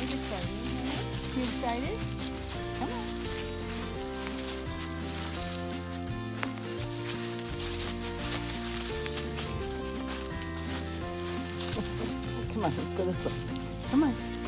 always exciting. You excited? Come on. Come on, let's go this way. Come on.